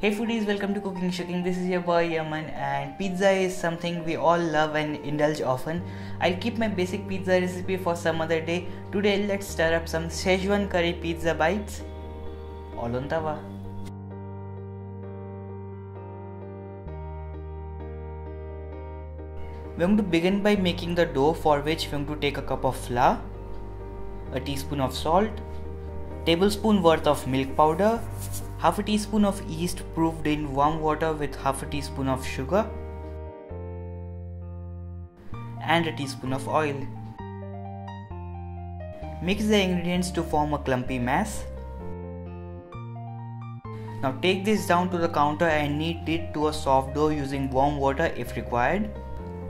Hey foodies, welcome to Cooking Shooking. This is your boy Yaman, and pizza is something we all love and indulge often. I'll keep my basic pizza recipe for some other day. Today, let's stir up some Schezwan curry pizza bites. All on tawa. We're going to begin by making the dough for which we're going to take a cup of flour, a teaspoon of salt, tablespoon worth of milk powder, half a teaspoon of yeast proofed in warm water with half a teaspoon of sugar and a teaspoon of oil. Mix the ingredients to form a clumpy mass. Now take this down to the counter and knead it to a soft dough using warm water if required.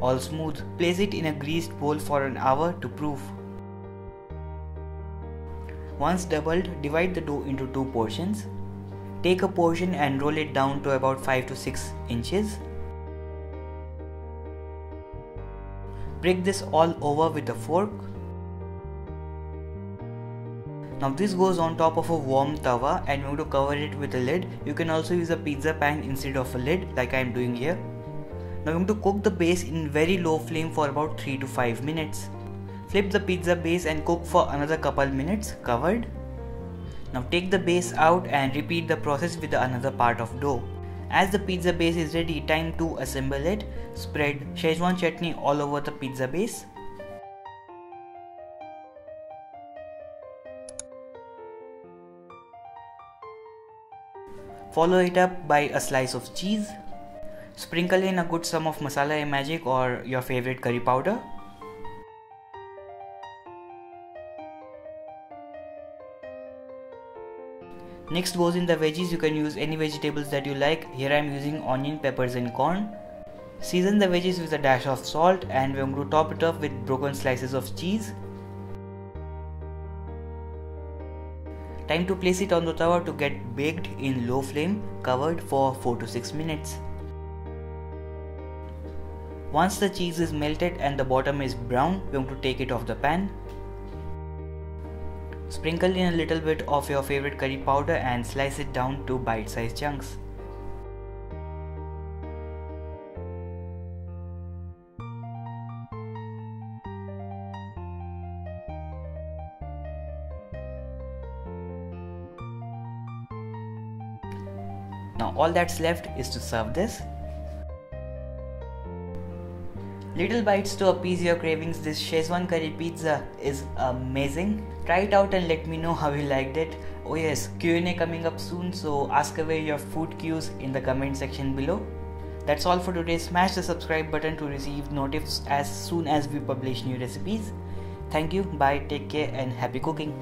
All smooth. Place it in a greased bowl for an hour to proof. Once doubled, divide the dough into two portions. Take a portion and roll it down to about 5 to 6 inches. Break this all over with a fork. Now this goes on top of a warm tawa and we're going to cover it with a lid. You can also use a pizza pan instead of a lid like I am doing here. Now I'm going to cook the base in very low flame for about 3 to 5 minutes. Flip the pizza base and cook for another couple minutes covered. Now take the base out and repeat the process with another part of dough. As the pizza base is ready, time to assemble it. Spread Schezwan chutney all over the pizza base. Follow it up by a slice of cheese. Sprinkle in a good sum of masala magic or your favorite curry powder. Next goes in the veggies, you can use any vegetables that you like. Here I am using onion, peppers and corn. Season the veggies with a dash of salt and we're going to top it off with broken slices of cheese. Time to place it on the tawa to get baked in low flame covered for 4 to 6 minutes. Once the cheese is melted and the bottom is brown, we're going to take it off the pan. Sprinkle in a little bit of your favorite curry powder and slice it down to bite-sized chunks. Now all that's left is to serve this. Little bites to appease your cravings, this Schezwan curry pizza is amazing. Try it out and let me know how you liked it. Oh yes, Q&A coming up soon, so ask away your food cues in the comment section below. That's all for today. Smash the subscribe button to receive notifications as soon as we publish new recipes. Thank you, bye, take care and happy cooking.